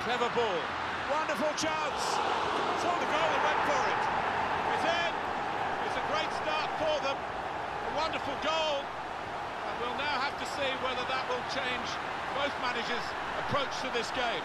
Clever ball. Wonderful chance. Saw the goal and went for it. It's in. It's a great start for them. A wonderful goal. And we'll now have to see whether that will change both managers' approach to this game.